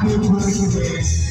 happy birthday.